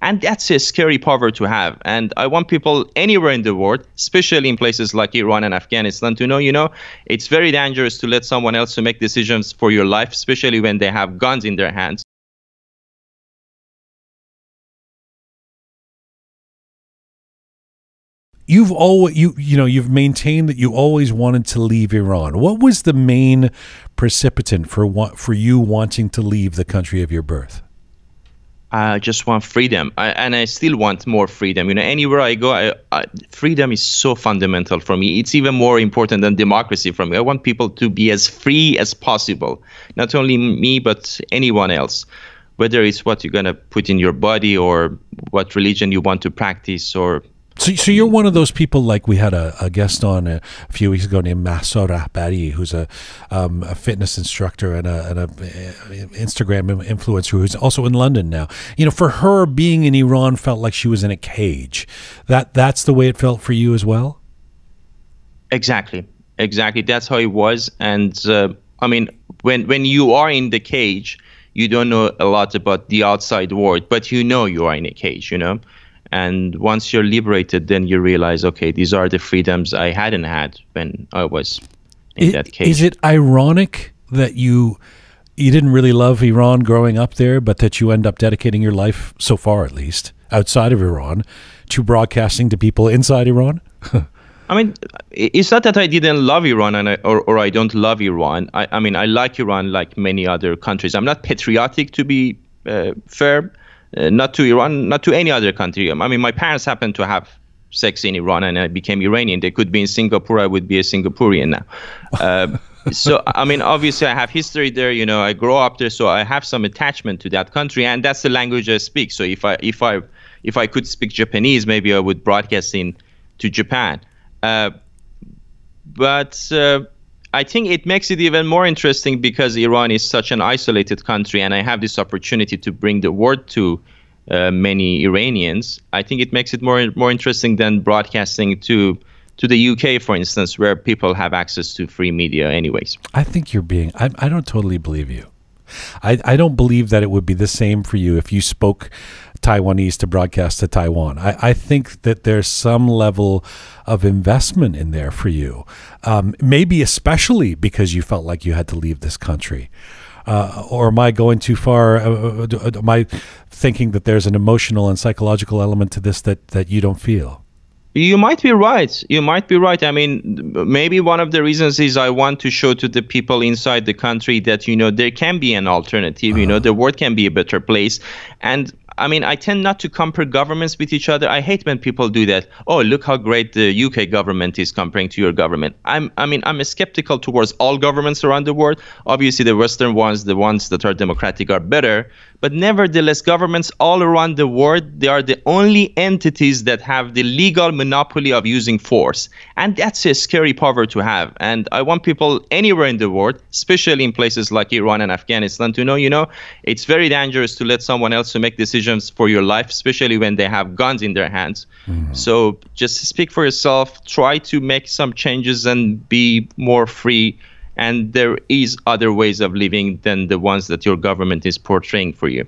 And that's a scary power to have. And I want people anywhere in the world, especially in places like Iran and Afghanistan, to know, you know, it's very dangerous to let someone else to make decisions for your life, especially when they have guns in their hands. You've always you you know you've maintained that you always wanted to leave Iran. What was the main precipitant for for you wanting to leave the country of your birth? I just want freedom, I, and I still want more freedom. You know, anywhere I go, I, I, freedom is so fundamental for me. It's even more important than democracy for me. I want people to be as free as possible, not only me but anyone else, whether it's what you're gonna put in your body or what religion you want to practice or so, so you're one of those people like we had a, a guest on a, a, few weeks ago named Mahsa Rahbari, who's a, um, a fitness instructor and a, and a uh, Instagram influencer who's also in London now. You know, for her, being in Iran felt like she was in a cage. That that's the way it felt for you as well. Exactly, exactly. That's how it was. And uh, I mean, when when you are in the cage, you don't know a lot about the outside world, but you know you are in a cage. You know and once you're liberated then you realize okay these are the freedoms i hadn't had when i was in it, that case is it ironic that you you didn't really love iran growing up there but that you end up dedicating your life so far at least outside of iran to broadcasting to people inside iran I mean, it's not that I didn't love Iran and I, or, or I don't love Iran. I, I mean, I like Iran like many other countries. I'm not patriotic, to be uh, fair, uh, not to Iran, not to any other country. I mean, my parents happened to have sex in Iran and I became Iranian. They could be in Singapore, I would be a Singaporean now. Uh, so, I mean, obviously, I have history there. You know, I grow up there, so I have some attachment to that country, and that's the language I speak. So, if I if I if I could speak Japanese, maybe I would broadcast in to Japan. Uh, but uh, I think it makes it even more interesting because Iran is such an isolated country, and I have this opportunity to bring the word to uh, many Iranians. I think it makes it more more interesting than broadcasting to to the UK, for instance, where people have access to free media, anyways. I think you're being. I, I don't totally believe you. I, I don't believe that it would be the same for you if you spoke Taiwanese to broadcast to Taiwan. I, I think that there's some level of investment in there for you, um, maybe especially because you felt like you had to leave this country. Uh, or am I going too far? Uh, uh, uh am I thinking that there's an emotional and psychological element to this that, that you don't feel? You might be right. You might be right. I mean, maybe one of the reasons is I want to show to the people inside the country that, you know, there can be an alternative. Uh-huh. You know, uh-huh. the world can be a better place. And I mean, I tend not to compare governments with each other. I hate when people do that. Oh, look how great the UK government is comparing to your government. I'm, I mean, I'm skeptical towards all governments around the world. Obviously, the Western ones, the ones that are democratic, are better. But nevertheless, governments all around the world, they are the only entities that have the legal monopoly of using force. And that's a scary power to have. And I want people anywhere in the world, especially in places like Iran and Afghanistan, to know, you know, it's very dangerous to let someone else to make decisions for your life, especially when they have guns in their hands. Mm-hmm. So just speak for yourself, try to make some changes and be more free and there is other ways of living than the ones that your government is portraying for you